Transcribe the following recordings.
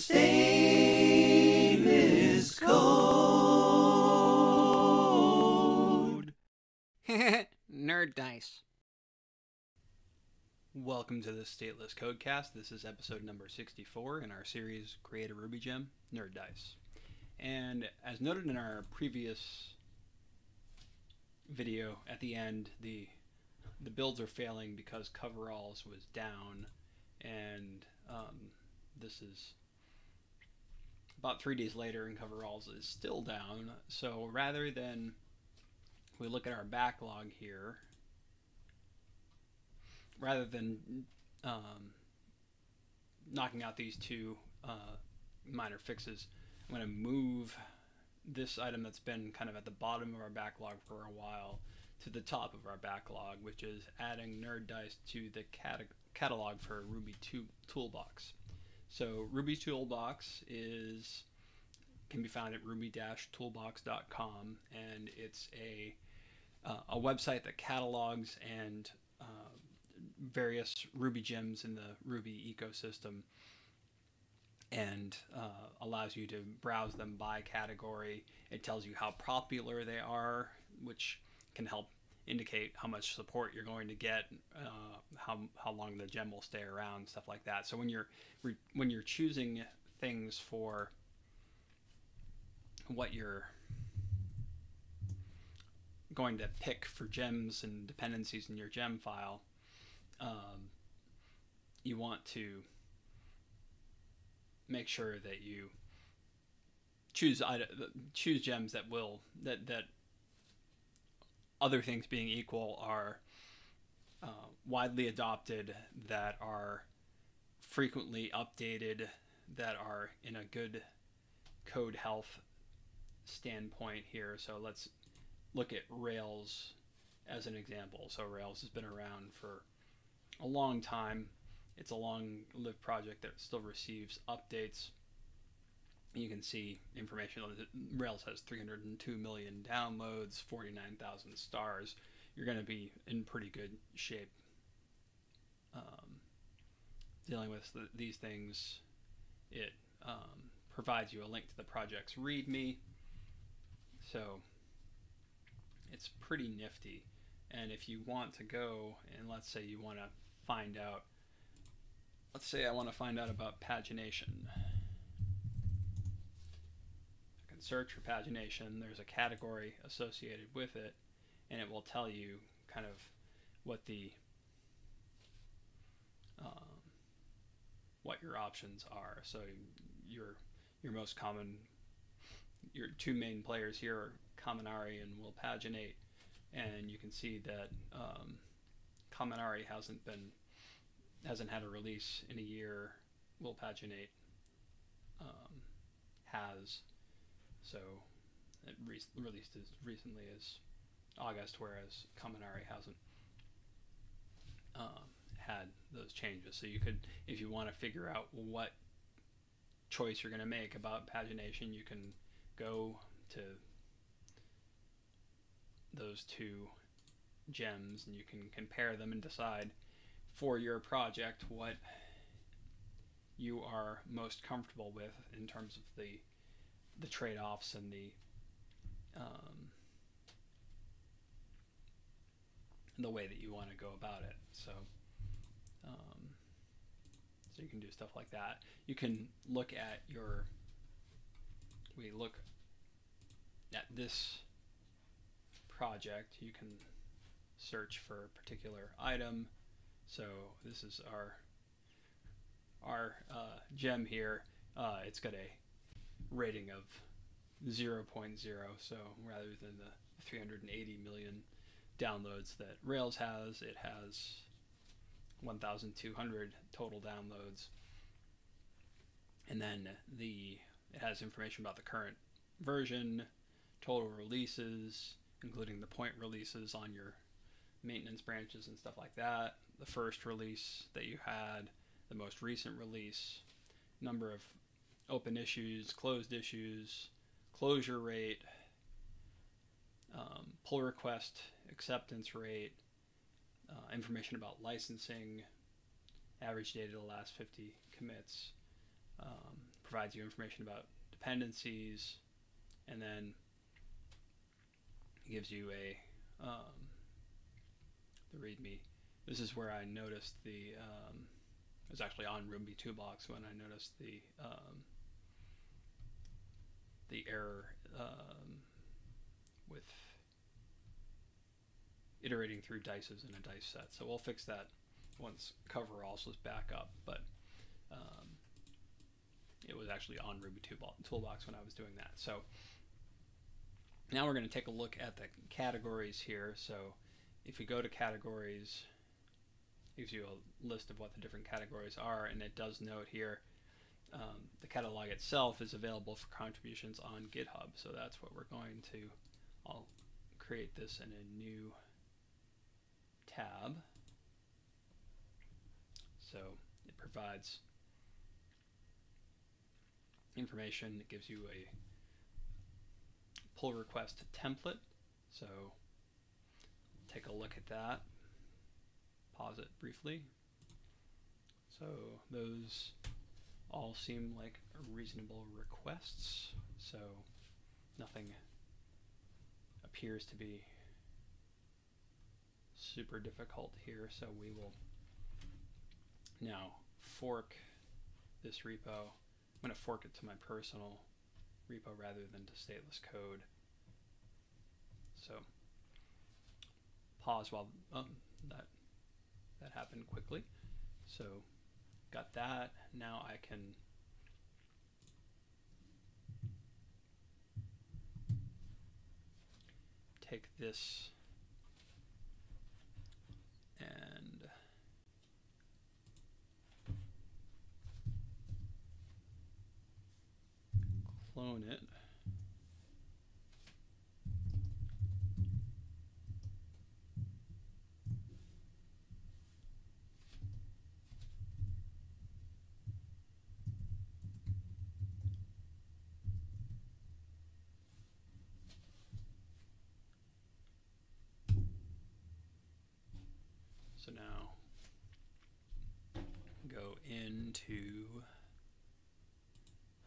stainless code. Nerd dice. Welcome to the Stateless Codecast. This is episode number 64 in our series Create a Ruby Gem Nerd Dice. And as noted in our previous video, at the end, the the builds are failing because coveralls was down, and um, this is about three days later, and coveralls is still down. So rather than we look at our backlog here, rather than um, knocking out these two uh, minor fixes, I'm going to move this item that's been kind of at the bottom of our backlog for a while to the top of our backlog, which is adding Nerd Dice to the cata- catalog for Ruby 2 Toolbox. So Ruby Toolbox is can be found at ruby-toolbox.com, and it's a uh, a website that catalogs and uh, various Ruby gems in the Ruby ecosystem and uh, allows you to browse them by category. It tells you how popular they are, which can help indicate how much support you're going to get, uh, how, how long the gem will stay around, stuff like that. So when you're re- when you're choosing things for what you're going to pick for gems and dependencies in your gem file, um, you want to make sure that you choose choose gems that will that that other things being equal are uh, widely adopted that are frequently updated that are in a good code health standpoint here. So let's look at rails as an example. So rails has been around for a long time. It's a long-lived project that still receives updates. You can see information on Rails has 302 million downloads, 49,000 stars. You're going to be in pretty good shape um, dealing with the, these things. It um, provides you a link to the project's README, so it's pretty nifty. And if you want to go and let's say you want to find out let's say I want to find out about pagination. Search for pagination. There's a category associated with it, and it will tell you kind of what the um, what your options are. So your your most common your two main players here are Kaminari and will paginate, and you can see that um, Kaminari hasn't been hasn't had a release in a year. Will Paginate um, has, so it re- released as recently as August, whereas Kaminari hasn't um, had those changes. So you could, if you want to figure out what choice you're going to make about pagination, you can go to those two gems and you can compare them and decide for your project what you are most comfortable with in terms of the the trade-offs and the um, the way that you want to go about it. So um, so you can do stuff like that. You can look at your we look at this project. You can search for a particular item so this is our our uh, gem here. Uh, it's got a rating of 0.0, so rather than the 380 million downloads that Rails has, it has 1,200 total downloads. And then the it has information about the current version, total releases, including the point releases on your maintenance branches and stuff like that, the first release that you had, the most recent release, number of open issues, closed issues, closure rate, um, pull request acceptance rate, uh, information about licensing, average date of the last 50 commits, um, provides you information about dependencies, and then gives you a um, the README. This is where I noticed the um, it was actually on Ruby Toolbox when I noticed the um, the error um, with iterating through dices in a dice set. So we'll fix that once coveralls is back up. But um, it was actually on Ruby Toolbox when I was doing that. So now we're going to take a look at the categories here. So if you go to categories, it gives you a list of what the different categories are, and it does note here um, the catalog itself is available for contributions on GitHub. So that's what we're going to. I'll create this in a new tab. So it provides information. It gives you a pull request template. So take a look at that. Pause it briefly. So those all seem like reasonable requests. So nothing appears to be super difficult here. So we will now fork this repo. I'm going to fork it to my personal repo rather than to stateless code. So pause while um, that that happened quickly. So got that. Now I can take this and clone it. So now go into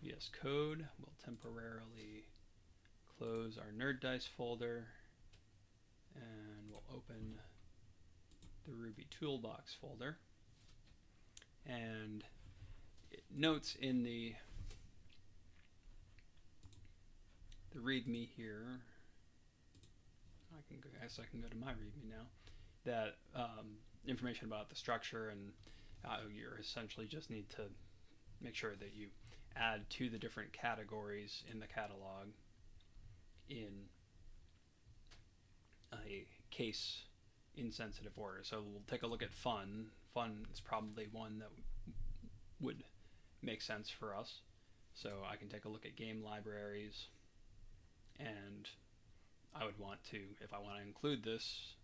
VS Code. We'll temporarily close our Nerd Dice folder and we'll open the Ruby Toolbox folder. And it notes in the the README here. I can go, I guess I can go to my README now that um, information about the structure and uh, you essentially just need to make sure that you add to the different categories in the catalog in a case insensitive order. So we'll take a look at fun. Fun is probably one that would make sense for us. So I can take a look at game libraries and I would want to, if I want to include this,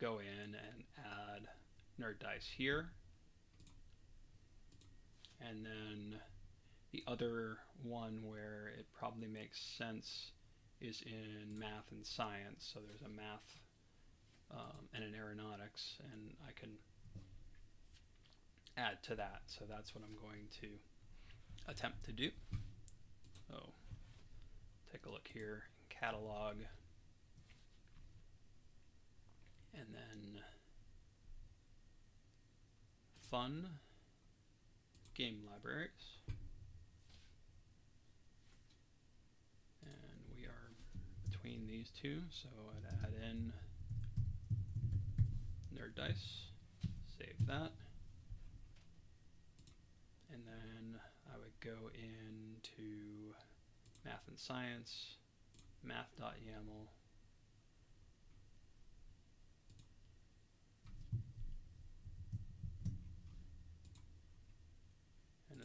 go in and add Nerd Dice here. And then the other one where it probably makes sense is in math and science. So there's a math um, and an aeronautics, and I can add to that. So that's what I'm going to attempt to do. So take a look here, catalog and then fun game libraries. And we are between these two so I'd add in nerd dice save that. And then I would go into math and science math.yaml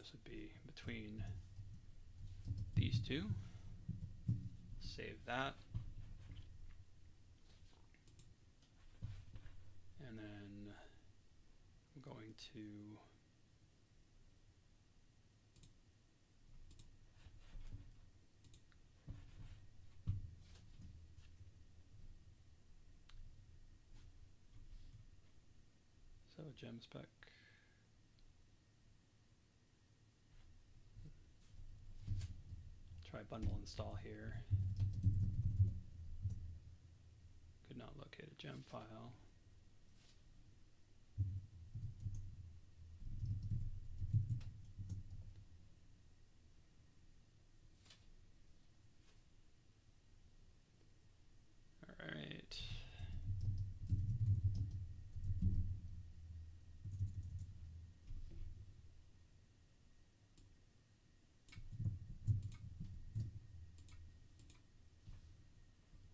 this would be between these two. Save that. And then I'm going to so gem spec bundle install here. Could not locate a gem file. All right.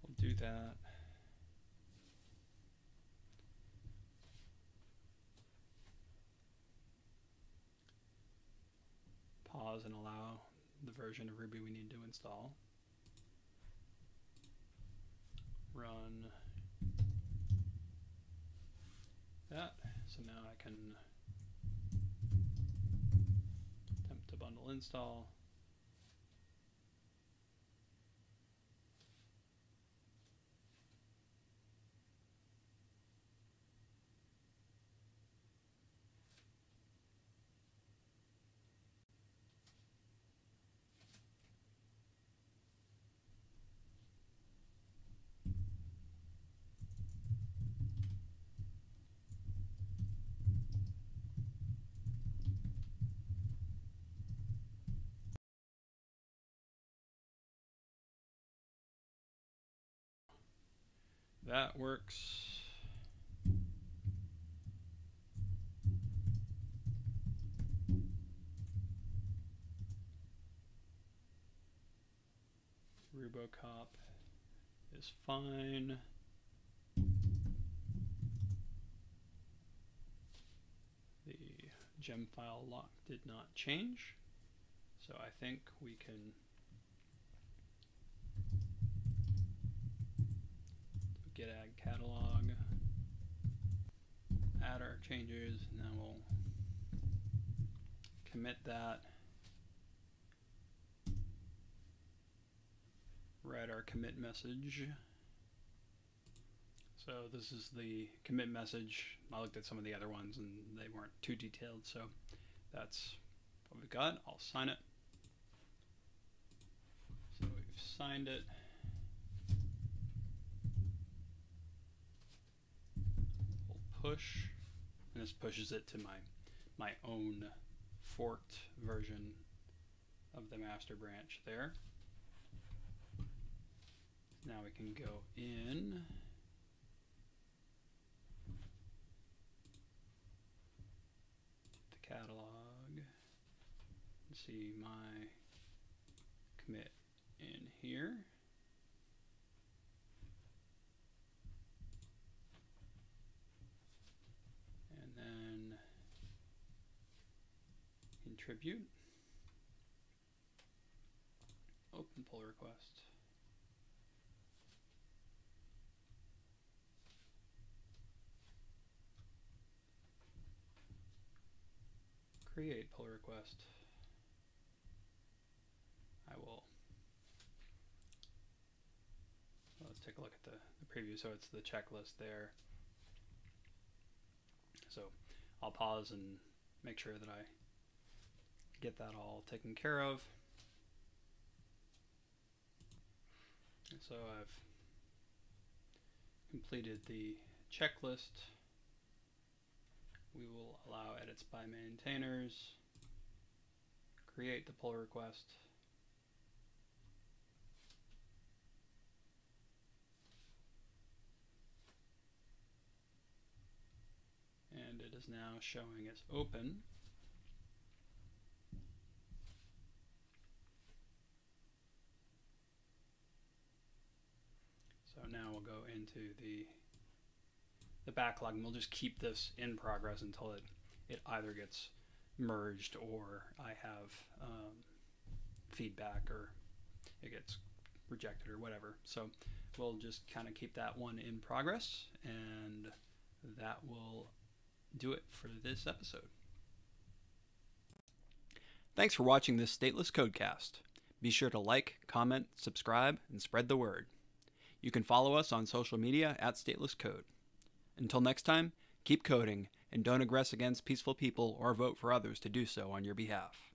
We'll do that. Pause and allow the version of Ruby we need to install. Run that. So now I can attempt to bundle install. That works. Rubocop is fine. The gem file lock did not change, so I think we can add catalog, add our changes, and then we'll commit that, write our commit message. So this is the commit message. I looked at some of the other ones and they weren't too detailed, so that's what we've got. I'll sign it. So we've signed it. Push, and this pushes it to my my own forked version of the master branch there. Now we can go in. The catalog and see my commit in here. and then contribute, open pull request. Create pull request. I will. Let's take a look at the, the preview. So it's the checklist there. So I'll pause and make sure that I get that all taken care of. So I've completed the checklist. We will allow edits by maintainers, create the pull request, and it is now showing as open. So now we'll go into the the backlog and we'll just keep this in progress until it, it either gets merged or I have um, feedback or it gets rejected or whatever. So we'll just kind of keep that one in progress and that will do it for this episode. Thanks for watching this Stateless Codecast. Be sure to like, comment, subscribe, and spread the word. You can follow us on social media at Stateless Code. Until next time, keep coding and don't aggress against peaceful people or vote for others to do so on your behalf.